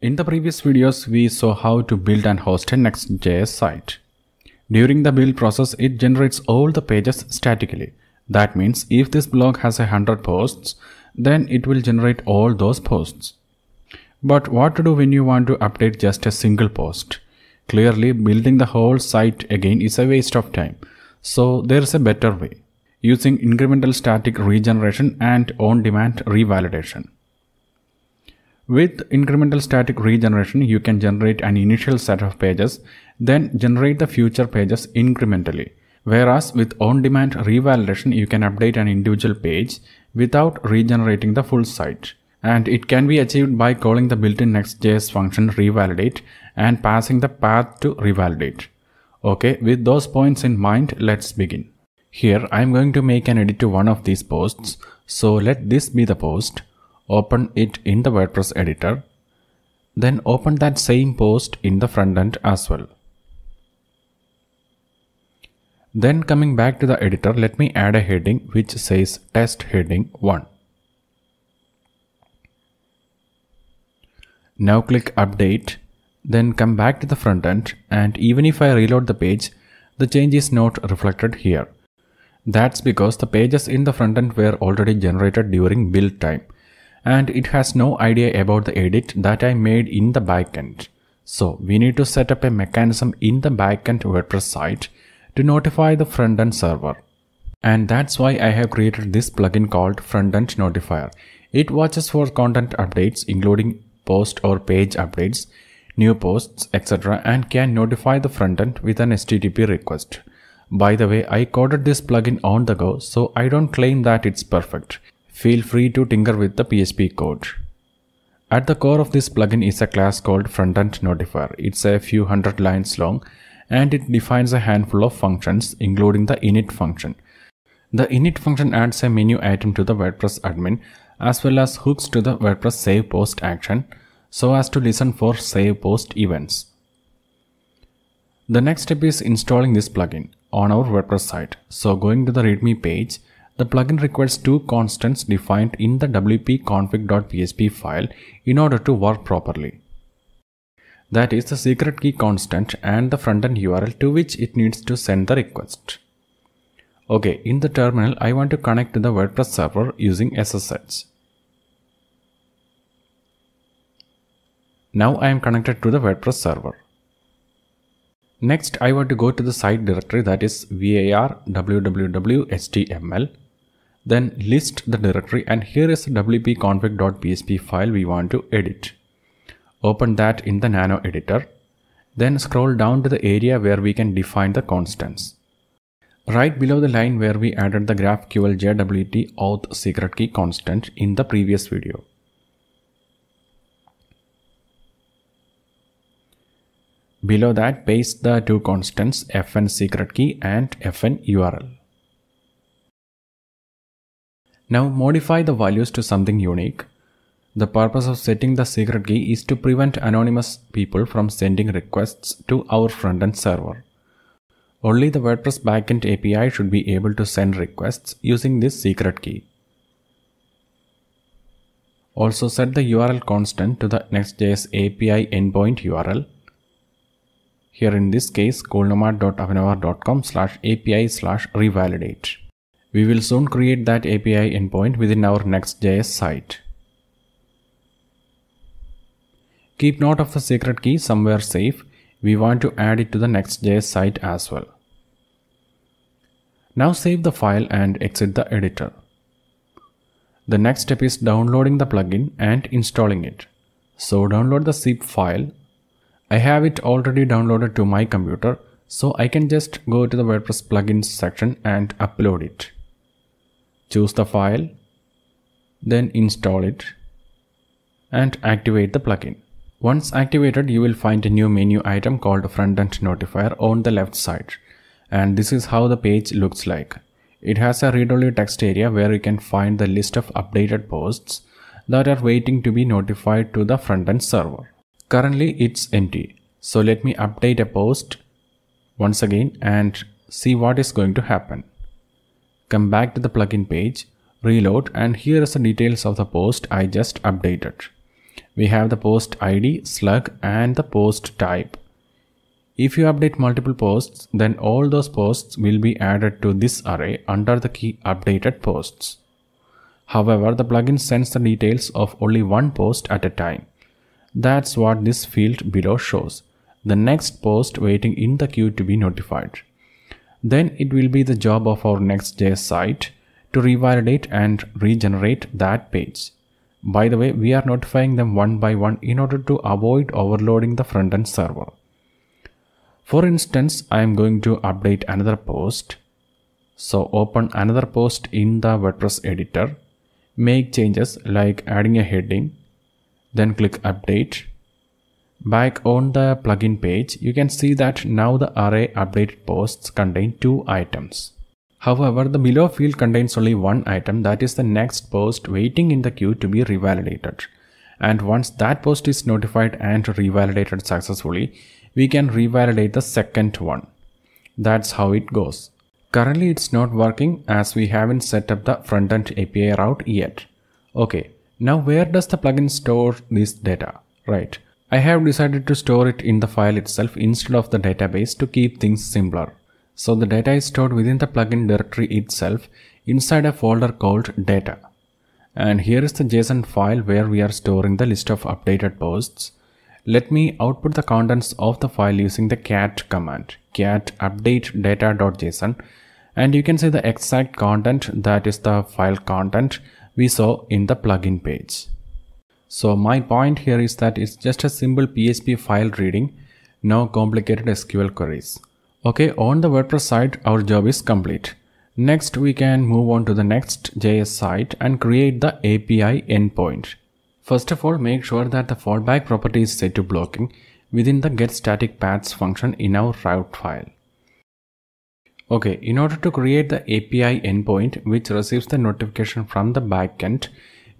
In the previous videos, we saw how to build and host a Next.js site. During the build process, it generates all the pages statically. That means if this blog has a hundred posts, then it will generate all those posts. But what to do when you want to update just a single post? Clearly, building the whole site again is a waste of time. So there is a better way using incremental static regeneration and on-demand revalidation. With incremental static regeneration, you can generate an initial set of pages, then generate the future pages incrementally. Whereas with on-demand revalidation, you can update an individual page without regenerating the full site. And it can be achieved by calling the built-in Next.js function revalidate and passing the path to revalidate. Okay, with those points in mind, let's begin. Here, I am going to make an edit to one of these posts. So let this be the post open it in the WordPress editor, then open that same post in the front end as well. Then coming back to the editor, let me add a heading which says test heading 1. Now click update, then come back to the front end and even if I reload the page, the change is not reflected here. That's because the pages in the front end were already generated during build time and it has no idea about the edit that I made in the backend. So we need to set up a mechanism in the backend WordPress site to notify the frontend server. And that's why I have created this plugin called Frontend Notifier. It watches for content updates including post or page updates, new posts, etc. and can notify the frontend with an HTTP request. By the way, I coded this plugin on the go, so I don't claim that it's perfect feel free to tinker with the PHP code. At the core of this plugin is a class called frontend notifier. It's a few hundred lines long and it defines a handful of functions including the init function. The init function adds a menu item to the WordPress admin as well as hooks to the WordPress save post action so as to listen for save post events. The next step is installing this plugin on our WordPress site. So going to the readme page, the plugin requires two constants defined in the wp-config.php file in order to work properly. That is the secret key constant and the frontend URL to which it needs to send the request. Okay, in the terminal, I want to connect to the WordPress server using SSH. Now I am connected to the WordPress server. Next, I want to go to the site directory that is var www.html then list the directory and here is the wp-config.php file we want to edit. Open that in the nano editor. Then scroll down to the area where we can define the constants. Right below the line where we added the GraphQL JWT auth secret key constant in the previous video. Below that paste the two constants fn secret key and fn URL. Now modify the values to something unique. The purpose of setting the secret key is to prevent anonymous people from sending requests to our frontend server. Only the WordPress backend API should be able to send requests using this secret key. Also set the URL constant to the Next.js API endpoint URL. Here in this case, coolnomad.abhinavr.com slash API slash revalidate. We will soon create that API endpoint within our Next.js site. Keep note of the secret key somewhere safe. We want to add it to the Next.js site as well. Now save the file and exit the editor. The next step is downloading the plugin and installing it. So download the zip file. I have it already downloaded to my computer so I can just go to the WordPress plugins section and upload it. Choose the file, then install it and activate the plugin. Once activated, you will find a new menu item called Frontend Notifier on the left side. And this is how the page looks like. It has a read-only text area where you can find the list of updated posts that are waiting to be notified to the frontend server. Currently, it's empty. So let me update a post once again and see what is going to happen come back to the plugin page, reload and here is the details of the post I just updated. We have the post ID, slug and the post type. If you update multiple posts, then all those posts will be added to this array under the key updated posts. However, the plugin sends the details of only one post at a time. That's what this field below shows. The next post waiting in the queue to be notified. Then it will be the job of our Next.js site to revalidate and regenerate that page. By the way, we are notifying them one by one in order to avoid overloading the front-end server. For instance, I am going to update another post. So open another post in the WordPress editor. Make changes like adding a heading. Then click update. Back on the plugin page, you can see that now the array updated posts contain two items. However, the below field contains only one item that is the next post waiting in the queue to be revalidated. And once that post is notified and revalidated successfully, we can revalidate the second one. That's how it goes. Currently it's not working as we haven't set up the front-end API route yet. Okay, now where does the plugin store this data? Right, I have decided to store it in the file itself instead of the database to keep things simpler. So the data is stored within the plugin directory itself inside a folder called data. And here is the JSON file where we are storing the list of updated posts let me output the contents of the file using the cat command, cat update data.json and you can see the exact content that is the file content we saw in the plugin page. So my point here is that it's just a simple PHP file reading, no complicated SQL queries. Okay, on the WordPress side, our job is complete. Next, we can move on to the Next.js site and create the API endpoint. First of all, make sure that the fallback property is set to blocking within the getStaticPaths function in our route file. Okay, in order to create the API endpoint which receives the notification from the backend,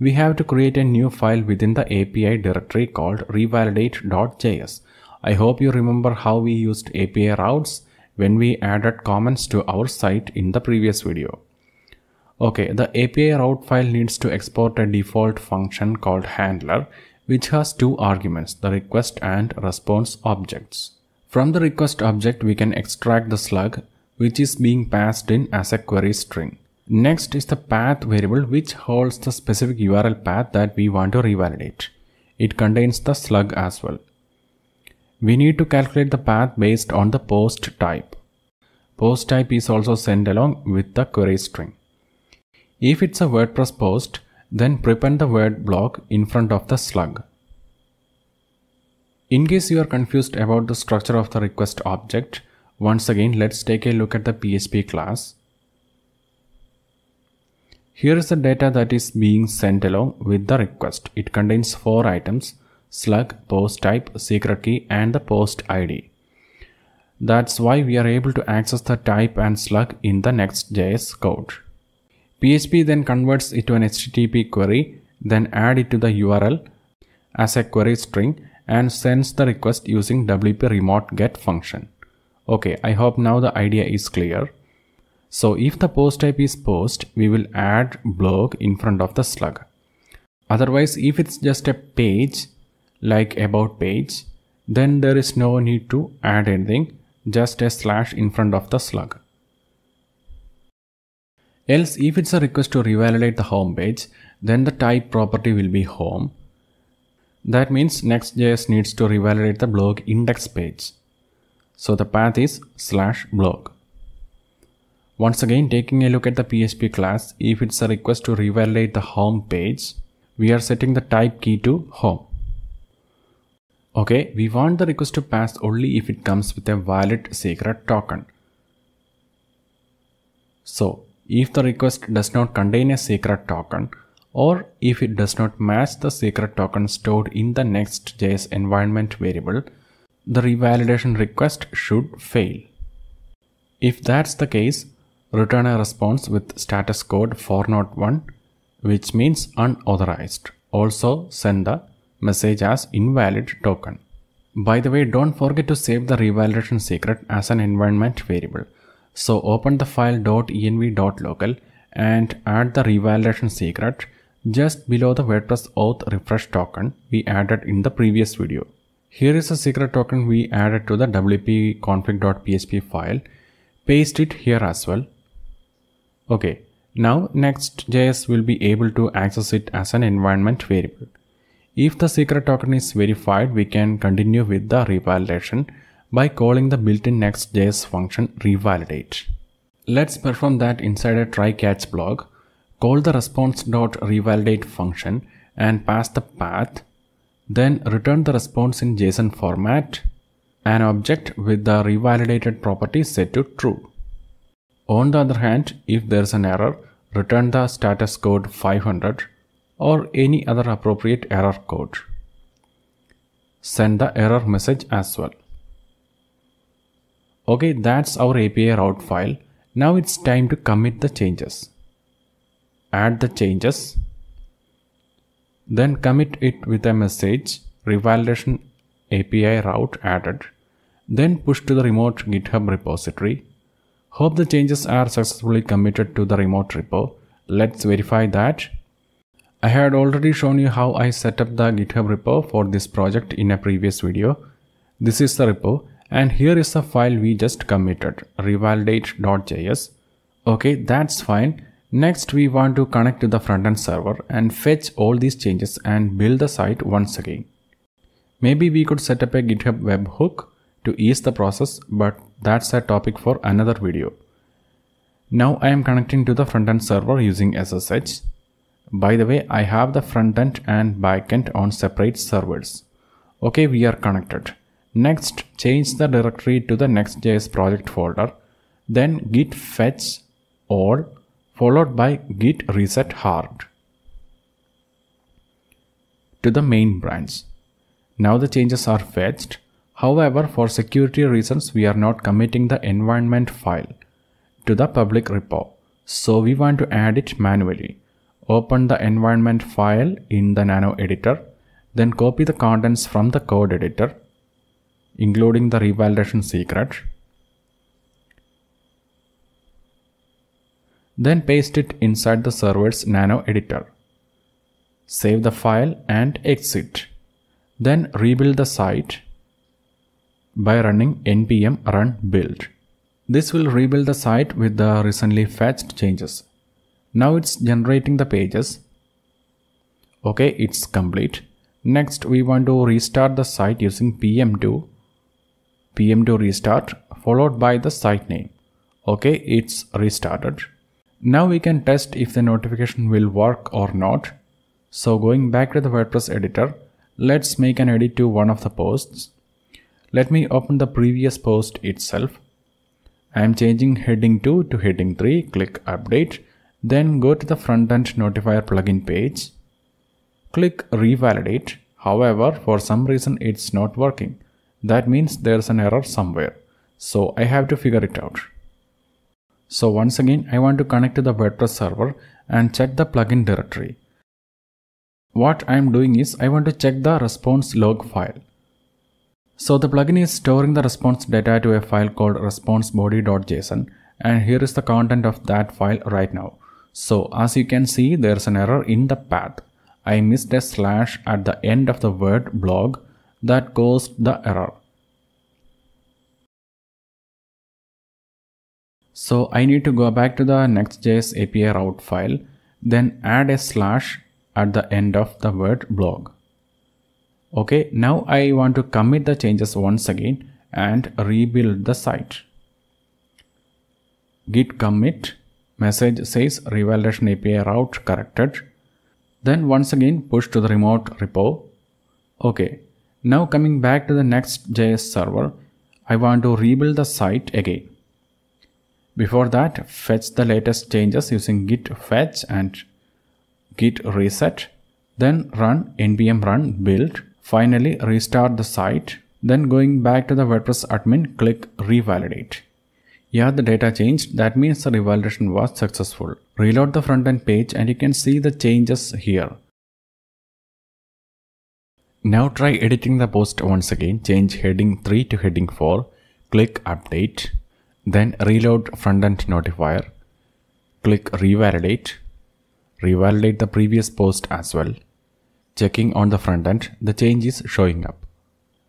we have to create a new file within the API directory called revalidate.js. I hope you remember how we used API routes when we added comments to our site in the previous video. Okay, the API route file needs to export a default function called handler which has two arguments, the request and response objects. From the request object, we can extract the slug which is being passed in as a query string. Next is the path variable which holds the specific URL path that we want to revalidate. It contains the slug as well. We need to calculate the path based on the post type. Post type is also sent along with the query string. If it's a WordPress post, then prepend the word blog in front of the slug. In case you are confused about the structure of the request object, once again let's take a look at the PHP class. Here is the data that is being sent along with the request. It contains four items, slug, post type, secret key and the post ID. That's why we are able to access the type and slug in the Next.js code. PHP then converts it to an HTTP query, then add it to the URL as a query string and sends the request using WP remote get function. Okay, I hope now the idea is clear. So if the post type is post, we will add blog in front of the slug. Otherwise, if it's just a page, like about page, then there is no need to add anything, just a slash in front of the slug. Else if it's a request to revalidate the home page, then the type property will be home. That means Next.js needs to revalidate the blog index page. So the path is slash blog. Once again, taking a look at the PHP class, if it's a request to revalidate the home page, we are setting the type key to home. Okay, we want the request to pass only if it comes with a valid secret token. So if the request does not contain a secret token or if it does not match the secret token stored in the Next.js environment variable, the revalidation request should fail. If that's the case, return a response with status code 401 which means unauthorized. Also send the message as invalid token. By the way, don't forget to save the revalidation secret as an environment variable. So open the file .env.local and add the revalidation secret just below the WordPress auth refresh token we added in the previous video. Here is a secret token we added to the wp config.php file. Paste it here as well. Okay, now Next.js will be able to access it as an environment variable. If the secret token is verified, we can continue with the revalidation by calling the built-in Next.js function revalidate. Let's perform that inside a try catch block. Call the response.revalidate function and pass the path then return the response in JSON format, an object with the revalidated property set to true. On the other hand, if there is an error, return the status code 500 or any other appropriate error code. Send the error message as well. Okay, that's our API route file. Now it's time to commit the changes. Add the changes then commit it with a message revalidation API route added. Then push to the remote GitHub repository. Hope the changes are successfully committed to the remote repo. Let's verify that. I had already shown you how I set up the GitHub repo for this project in a previous video. This is the repo and here is the file we just committed revalidate.js. Okay, that's fine. Next, we want to connect to the front-end server and fetch all these changes and build the site once again. Maybe we could set up a GitHub webhook to ease the process, but that's a topic for another video. Now I am connecting to the front-end server using SSH. By the way, I have the front-end and backend on separate servers. Okay, we are connected. Next, change the directory to the Next.js project folder. Then git fetch all followed by git reset hard to the main branch. Now the changes are fetched. However, for security reasons, we are not committing the environment file to the public repo. So we want to add it manually. Open the environment file in the nano editor, then copy the contents from the code editor, including the revalidation secret, Then paste it inside the server's nano editor. Save the file and exit. Then rebuild the site by running npm run build. This will rebuild the site with the recently fetched changes. Now it's generating the pages. Okay, it's complete. Next, we want to restart the site using pm2 pm2 restart followed by the site name. Okay, it's restarted. Now we can test if the notification will work or not. So going back to the WordPress editor, let's make an edit to one of the posts. Let me open the previous post itself. I am changing heading 2 to heading 3, click update, then go to the front-end notifier plugin page. Click revalidate. However, for some reason it's not working. That means there's an error somewhere. So I have to figure it out. So once again, I want to connect to the WordPress server and check the plugin directory. What I am doing is I want to check the response log file. So the plugin is storing the response data to a file called responsebody.json and here is the content of that file right now. So as you can see, there's an error in the path. I missed a slash at the end of the word blog that caused the error. So I need to go back to the Next.js API route file, then add a slash at the end of the word blog. Okay, now I want to commit the changes once again and rebuild the site. Git commit message says revalidation API route corrected. Then once again push to the remote repo. Okay, now coming back to the Next.js server, I want to rebuild the site again. Before that, fetch the latest changes using git fetch and git reset. Then run npm run build. Finally, restart the site. Then going back to the WordPress admin, click revalidate. Yeah, the data changed. That means the revalidation was successful. Reload the front end page and you can see the changes here. Now try editing the post once again. Change heading 3 to heading 4. Click update. Then reload front-end notifier. Click revalidate. revalidate the previous post as well. Checking on the front end, the change is showing up.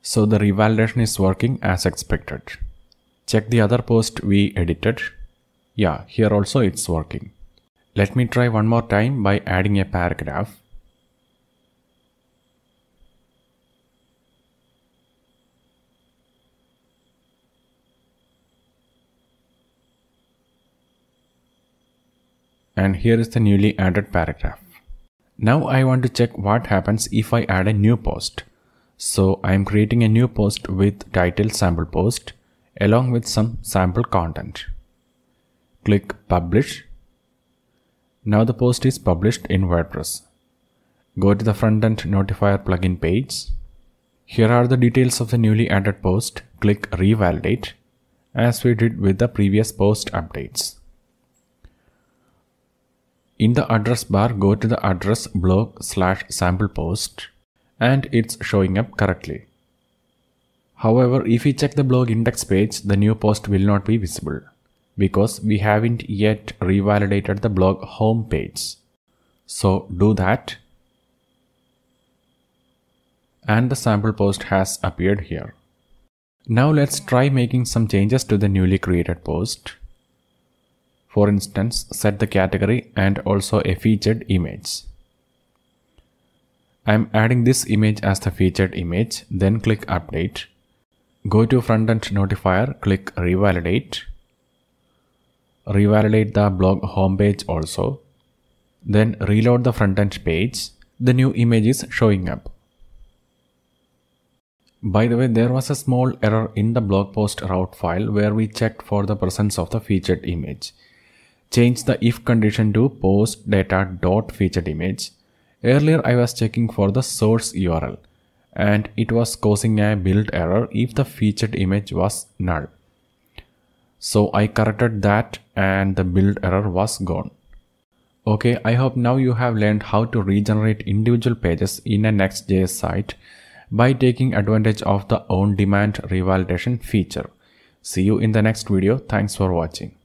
So the revalidation is working as expected. Check the other post we edited. Yeah, here also it's working. Let me try one more time by adding a paragraph. And here is the newly added paragraph. Now I want to check what happens if I add a new post. So I am creating a new post with title sample post along with some sample content. Click publish. Now the post is published in WordPress. Go to the front end notifier plugin page. Here are the details of the newly added post. Click revalidate as we did with the previous post updates. In the address bar, go to the address blog slash sample post and it's showing up correctly. However, if we check the blog index page, the new post will not be visible because we haven't yet revalidated the blog home page. So do that. And the sample post has appeared here. Now let's try making some changes to the newly created post. For instance, set the category and also a featured image. I'm adding this image as the featured image, then click update. Go to front end notifier, click revalidate. Revalidate the blog homepage also. Then reload the front end page. The new image is showing up. By the way, there was a small error in the blog post route file where we checked for the presence of the featured image change the if condition to post data dot featured image. Earlier I was checking for the source URL and it was causing a build error if the featured image was null. So I corrected that and the build error was gone. Okay, I hope now you have learned how to regenerate individual pages in a Next.js site by taking advantage of the on-demand revalidation feature. See you in the next video. Thanks for watching.